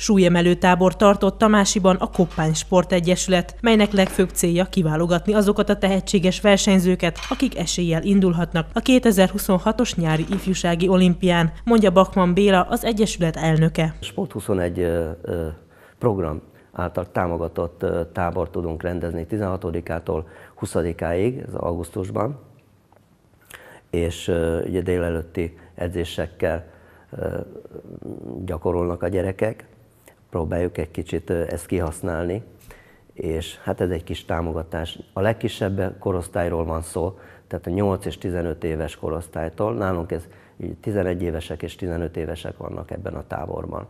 Súlyemelő tábor tartott Tamásiban a Koppány Sport Egyesület, melynek legfőbb célja kiválogatni azokat a tehetséges versenyzőket, akik eséllyel indulhatnak a 2026-os nyári ifjúsági olimpián, mondja Bakman Béla, az Egyesület elnöke. Sport 21 program által támogatott tábor tudunk rendezni 16-ától 20-áig, ez augusztusban, és ugye délelőtti edzésekkel gyakorolnak a gyerekek, próbáljuk egy kicsit ezt kihasználni, és hát ez egy kis támogatás. A legkisebb korosztályról van szó, tehát a 8 és 15 éves korosztálytól. Nálunk ez 11 évesek és 15 évesek vannak ebben a táborban.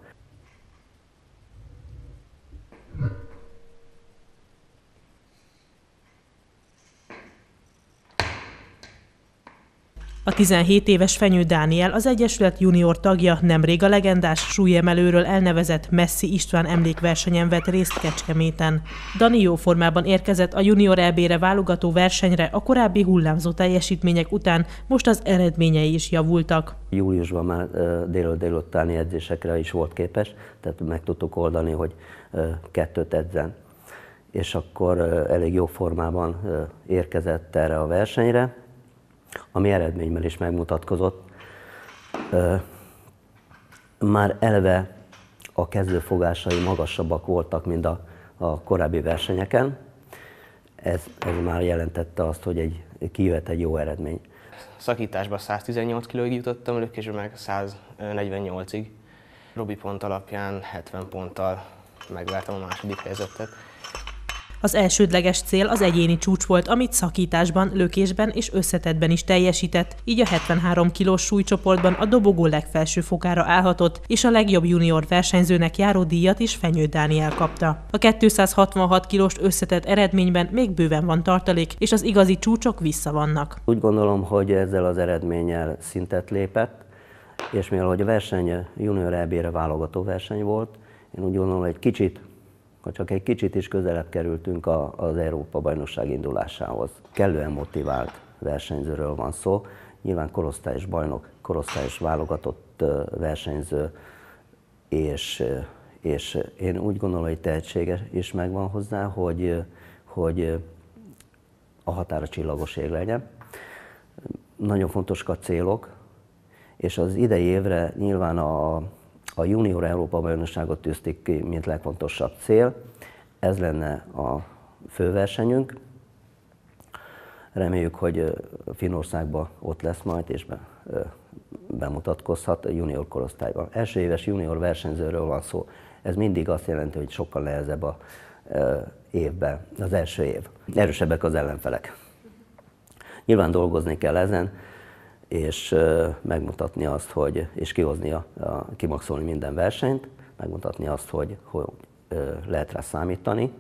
A 17 éves Fenyő Dániel, az Egyesület junior tagja, nemrég a legendás súlyemelőről elnevezett Messi István emlékversenyen vett részt Kecskeméten. Dani jó formában érkezett a junior EB-re válogató versenyre a korábbi hullámzó teljesítmények után, most az eredményei is javultak. Júliusban már délő délutáni edzésekre is volt képes, tehát meg tudtuk oldani, hogy kettőt edzen és akkor elég jó formában érkezett erre a versenyre, ami eredményben is megmutatkozott. Már eleve a kezdőfogásai magasabbak voltak, mint a, a korábbi versenyeken. Ez, ez már jelentette azt, hogy egy, kijöhet egy jó eredmény. Szakításban 118 kg jutottam, lökésben meg 148-ig. Robi pont alapján 70 ponttal megvártam a második helyzetet. Az elsődleges cél az egyéni csúcs volt, amit szakításban, lökésben és összetetben is teljesített, így a 73 kilós súlycsoportban a dobogó legfelső fokára állhatott, és a legjobb junior versenyzőnek járó díjat is Fenyő Dániel kapta. A 266 kilós összetett eredményben még bőven van tartalék, és az igazi csúcsok vissza vannak. Úgy gondolom, hogy ezzel az eredménnyel szintet lépett, és mivel hogy a verseny junior EB-re válogató verseny volt, én úgy gondolom, hogy egy kicsit ha csak egy kicsit is közelebb kerültünk a, az Európa bajnokság indulásához. Kellően motivált versenyzőről van szó, nyilván korosztályos bajnok, korosztályos válogatott versenyző, és, és én úgy gondolom, hogy tehetsége is megvan hozzá, hogy, hogy a határa csillagos ég legyen. Nagyon fontosak a célok, és az idei évre nyilván a, a junior Európa bajnokságot tűzték ki, mint legfontosabb cél. Ez lenne a főversenyünk. Reméljük, hogy Finországban ott lesz majd, és be, bemutatkozhat a junior korosztályban. Első éves junior versenyzőről van szó. Ez mindig azt jelenti, hogy sokkal nehezebb a évben, az első év. Erősebbek az ellenfelek. Nyilván dolgozni kell ezen, és megmutatni azt, hogy, és kihozni, a, a, kimaxolni minden versenyt, megmutatni azt, hogy, hogy lehet rá számítani,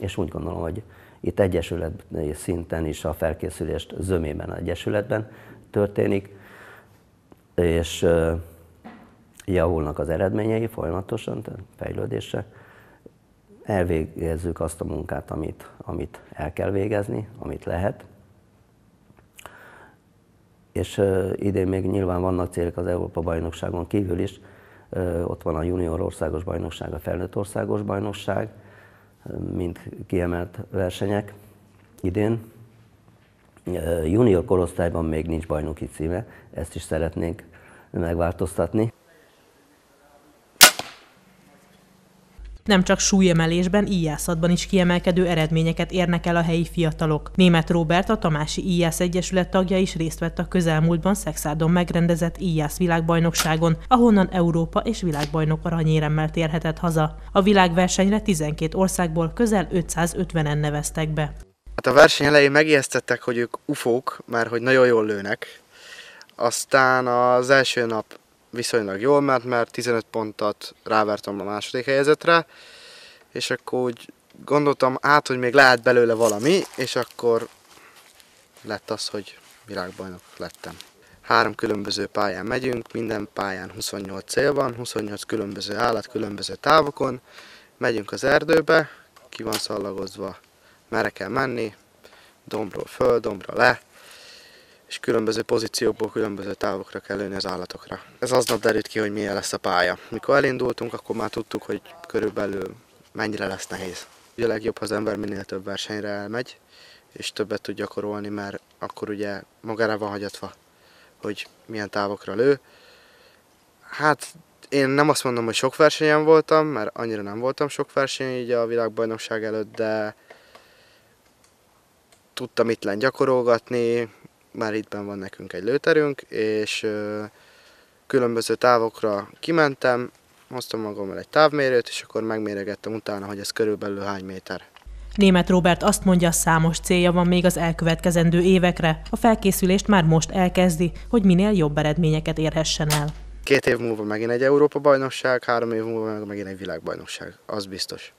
és úgy gondolom, hogy itt egyesület szinten is a felkészülést zömében egyesületben történik, és javulnak az eredményei folyamatosan, tehát fejlődésre. Elvégezzük azt a munkát, amit, amit el kell végezni, amit lehet, és idén még nyilván vannak célok az Európa bajnokságon kívül is. Ott van a junior országos bajnokság, a felnőtt országos bajnokság, mint kiemelt versenyek idén. Junior korosztályban még nincs bajnoki címe, ezt is szeretnénk megváltoztatni. Nem csak súlyemelésben, íjászatban is kiemelkedő eredményeket érnek el a helyi fiatalok. Német Robert, a Tamási Íjász Egyesület tagja is részt vett a közelmúltban Szexádon megrendezett Íjász világbajnokságon, ahonnan Európa és világbajnok aranyéremmel térhetett haza. A világversenyre 12 országból közel 550-en neveztek be. Hát a verseny elején megijesztettek, hogy ők ufók, mert hogy nagyon jól lőnek. Aztán az első nap viszonylag jól ment, mert 15 pontot rávertem a második helyezetre, és akkor úgy gondoltam át, hogy még lehet belőle valami, és akkor lett az, hogy világbajnok lettem. Három különböző pályán megyünk, minden pályán 28 cél van, 28 különböző állat, különböző távokon. Megyünk az erdőbe, ki van szallagozva, merre kell menni, dombról föl, dombra le, és különböző pozíciókból különböző távokra kell lőni az állatokra. Ez aznap derült ki, hogy milyen lesz a pálya. Mikor elindultunk, akkor már tudtuk, hogy körülbelül mennyire lesz nehéz. Ugye a legjobb, ha az ember minél több versenyre elmegy, és többet tud gyakorolni, mert akkor ugye magára van hagyatva, hogy milyen távokra lő. Hát én nem azt mondom, hogy sok versenyen voltam, mert annyira nem voltam sok verseny így a világbajnokság előtt, de tudtam itt lenn gyakorolgatni, már itt van nekünk egy lőterünk, és különböző távokra kimentem, hoztam magammal egy távmérőt, és akkor megméregettem utána, hogy ez körülbelül hány méter. Német Robert azt mondja, számos célja van még az elkövetkezendő évekre. A felkészülést már most elkezdi, hogy minél jobb eredményeket érhessen el. Két év múlva megint egy Európa-bajnokság, három év múlva meg megint egy világbajnokság, az biztos.